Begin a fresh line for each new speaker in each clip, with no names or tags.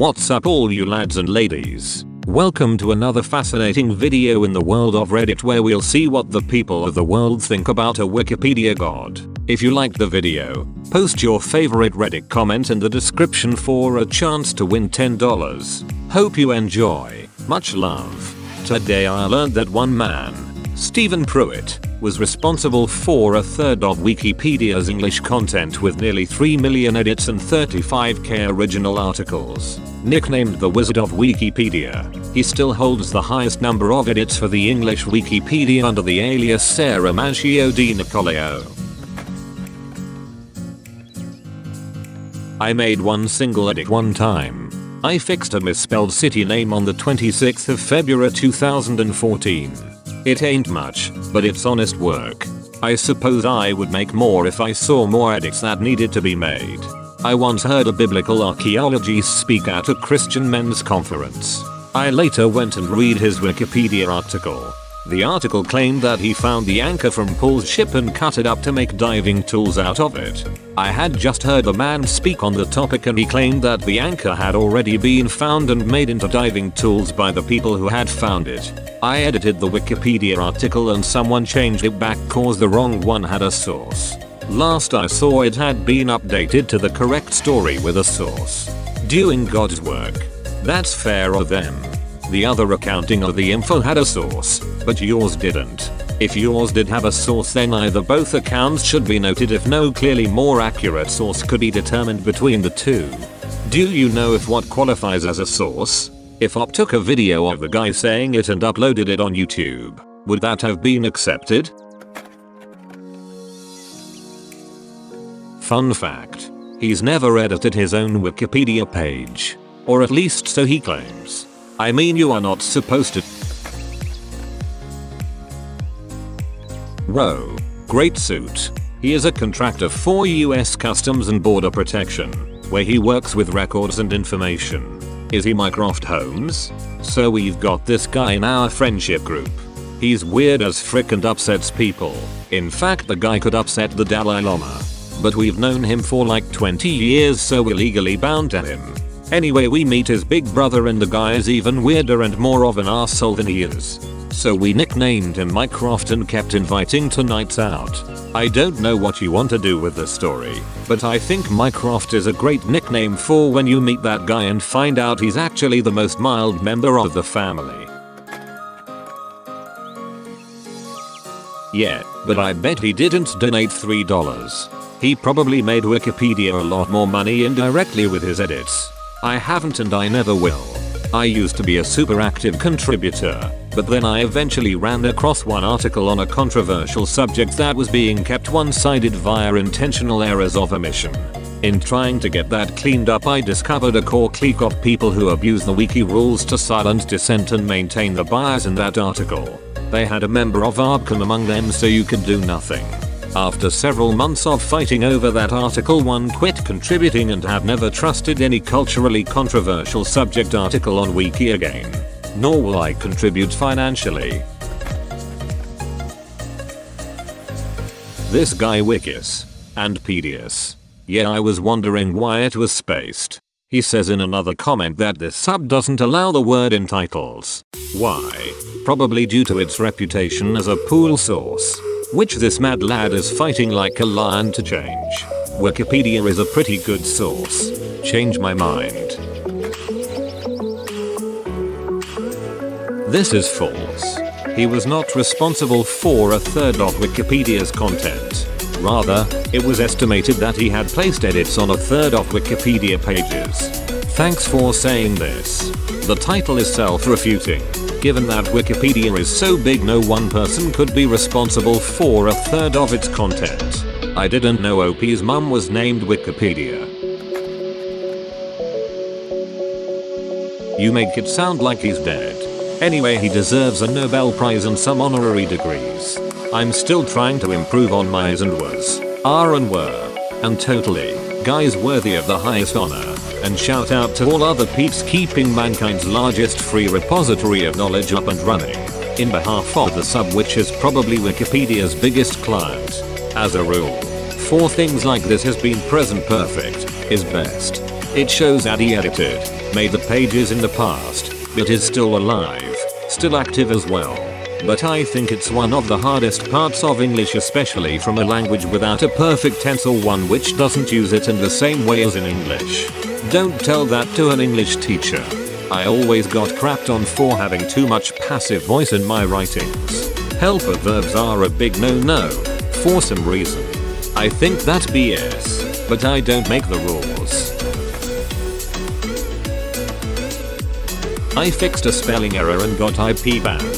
What's up all you lads and ladies? Welcome to another fascinating video in the world of Reddit where we'll see what the people of the world think about a Wikipedia god. If you liked the video, post your favorite Reddit comment in the description for a chance to win $10. Hope you enjoy. Much love. Today I learned that one man, Steven Pruitt, was responsible for a third of Wikipedia's English content with nearly 3 million edits and 35k original articles. Nicknamed the Wizard of Wikipedia, he still holds the highest number of edits for the English Wikipedia under the alias Ser Amantio di Nicolao. I made one single edit one time. I fixed a misspelled city name on the 26th of February 2014. It ain't much, but it's honest work. I suppose I would make more if I saw more edits that needed to be made. I once heard a biblical archaeologist speak at a Christian men's conference. I later went and read his Wikipedia article. The article claimed that he found the anchor from Paul's ship and cut it up to make diving tools out of it. I had just heard a man speak on the topic and he claimed that the anchor had already been found and made into diving tools by the people who had found it. I edited the Wikipedia article and someone changed it back cause the wrong one had a source. Last I saw it had been updated to the correct story with a source. Doing God's work. That's fair of them. The other accounting of the info had a source, but yours didn't. If yours did have a source then either both accounts should be noted if no clearly more accurate source could be determined between the two. Do you know if what qualifies as a source? If Op took a video of the guy saying it and uploaded it on YouTube, would that have been accepted? Fun fact. He's never edited his own Wikipedia page. Or at least so he claims. I mean you are not supposed to. Rowe. Great suit. He is a contractor for US Customs and Border Protection, where he works with records and information. Is he Mycroft Holmes? So we've got this guy in our friendship group. He's weird as frick and upsets people. In fact the guy could upset the Dalai Lama. But we've known him for like 20 years so we're legally bound to him. Anyway we meet his big brother and the guy is even weirder and more of an asshole than he is. So we nicknamed him Mycroft and kept inviting to nights out. I don't know what you want to do with the story, but I think Mycroft is a great nickname for when you meet that guy and find out he's actually the most mild member of the family. Yeah, but I bet he didn't donate $3. He probably made Wikipedia a lot more money indirectly with his edits. I haven't and I never will. I used to be a super active contributor, but then I eventually ran across one article on a controversial subject that was being kept one-sided via intentional errors of omission. In trying to get that cleaned up I discovered a core clique of people who abuse the wiki rules to silence dissent and maintain the bias in that article. They had a member of ArbCom among them so you could do nothing. After several months of fighting over that article one quit contributing and have never trusted any culturally controversial subject article on Wiki again. Nor will I contribute financially. This guy Wikis. And Pedius. Yeah I was wondering why it was spaced. He says in another comment that this sub doesn't allow the word in titles. Why? Probably due to its reputation as a pool source which this mad lad is fighting like a lion to change. Wikipedia is a pretty good source. Change my mind. This is false. He was not responsible for a third of Wikipedia's content. Rather, it was estimated that he had placed edits on a third of Wikipedia pages. Thanks for saying this. The title is self-refuting given that Wikipedia is so big no one person could be responsible for a third of its content. I didn't know OP's mum was named Wikipedia. You make it sound like he's dead. Anyway he deserves a Nobel Prize and some honorary degrees. I'm still trying to improve on my is and was, are and were, and totally, guys worthy of the highest honor and shout out to all other peeps keeping mankind's largest free repository of knowledge up and running. In behalf of the sub which is probably Wikipedia's biggest client. As a rule, for things like this has been present perfect, is best. It shows that he edited, made the pages in the past, but is still alive, still active as well. But I think it's one of the hardest parts of English especially from a language without a perfect tense or one which doesn't use it in the same way as in English. Don't tell that to an English teacher. I always got crapped on for having too much passive voice in my writings. Helper verbs are a big no-no, for some reason. I think that's BS, but I don't make the rules. I fixed a spelling error and got IP banned.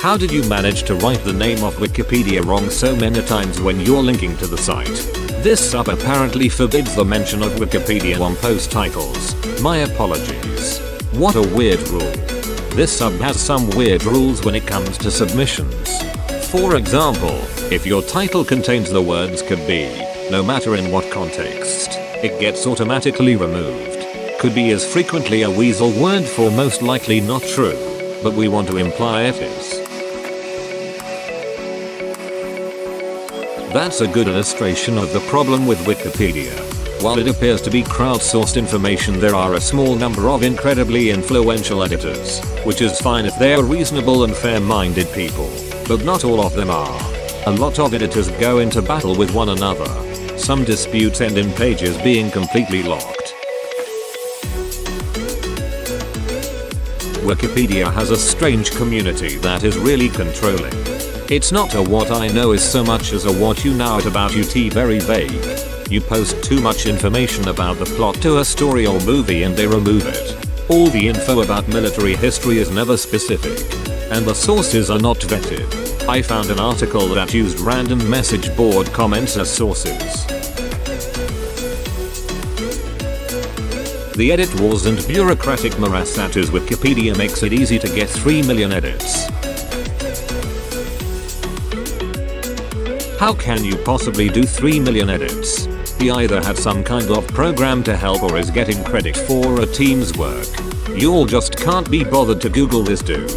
How did you manage to write the name of Wikipedia wrong so many times when you're linking to the site? This sub apparently forbids the mention of Wikipedia on post titles. My apologies. What a weird rule. This sub has some weird rules when it comes to submissions. For example, if your title contains the words could be, no matter in what context, it gets automatically removed. Could be as frequently a weasel word for most likely not true, but we want to imply it is. That's a good illustration of the problem with Wikipedia. While it appears to be crowdsourced information there are a small number of incredibly influential editors, which is fine if they are reasonable and fair-minded people, but not all of them are. A lot of editors go into battle with one another. Some disputes end in pages being completely locked. Wikipedia has a strange community that is really controlling. It's not a what I know is so much as a what you know it about UT very vague. You post too much information about the plot to a story or movie and they remove it. All the info about military history is never specific. And the sources are not vetted. I found an article that used random message board comments as sources. The edit wars and bureaucratic morass that is Wikipedia makes it easy to get 3 million edits. How can you possibly do 3 million edits? He either had some kind of program to help or is getting credit for a team's work. You all just can't be bothered to google this dude,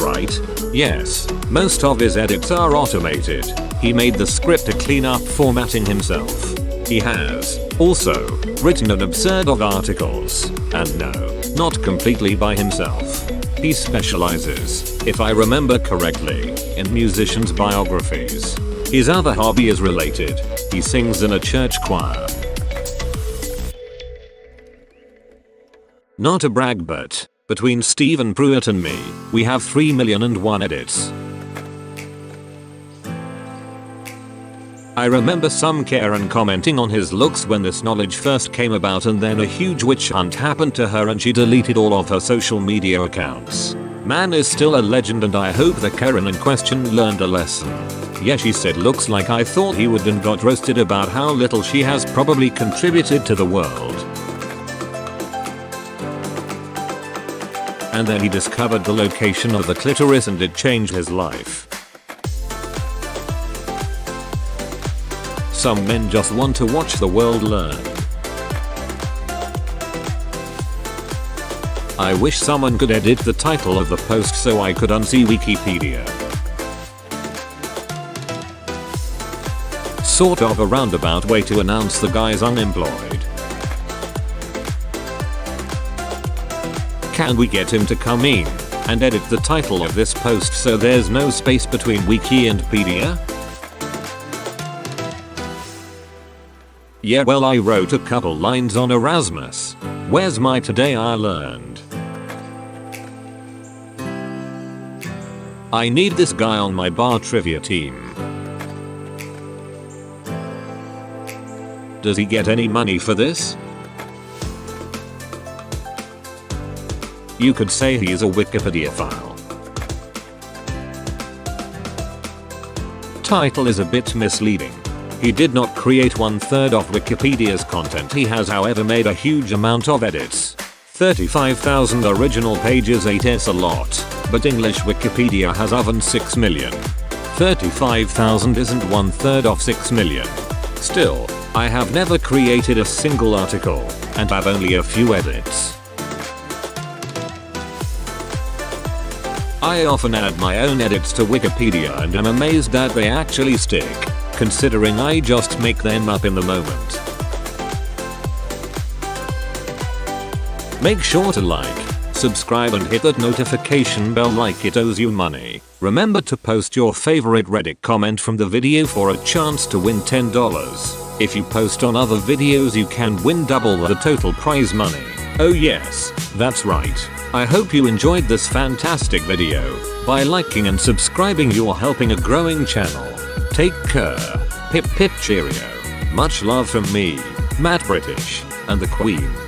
right? Yes, most of his edits are automated. He made the script to clean up formatting himself. He has, also, written an absurd of articles, and no, not completely by himself. He specializes, if I remember correctly, in musicians' biographies. His other hobby is related. He sings in a church choir. Not a brag but, between Steven Pruitt and me, we have 3 million and one edits. I remember some Karen commenting on his looks when this knowledge first came about and then a huge witch hunt happened to her and she deleted all of her social media accounts. Man is still a legend and I hope the Karen in question learned a lesson. Yeah she said looks like I thought he would and got roasted about how little she has probably contributed to the world. And then he discovered the location of the clitoris and it changed his life. Some men just want to watch the world learn. I wish someone could edit the title of the post so I could unsee Wikipedia. Sort of a roundabout way to announce the guy's unemployed. Can we get him to come in and edit the title of this post so there's no space between wiki and pedia? Yeah well I wrote a couple lines on Erasmus. Where's my today I learned? I need this guy on my bar trivia team. Does he get any money for this? You could say he is a Wikipedia file. Title is a bit misleading. He did not create one third of Wikipedia's content he has however made a huge amount of edits. 35,000 original pages 8s a lot but English Wikipedia has oven 6 million. 35,000 isn't one third of 6 million. Still, I have never created a single article, and have only a few edits. I often add my own edits to Wikipedia and am amazed that they actually stick. Considering I just make them up in the moment. Make sure to like, subscribe and hit that notification bell like it owes you money. Remember to post your favorite Reddit comment from the video for a chance to win $10. If you post on other videos you can win double the total prize money. Oh yes, that's right. I hope you enjoyed this fantastic video. By liking and subscribing you're helping a growing channel. Take care. Pip pip cheerio. Much love from me, Matt British, and the Queen.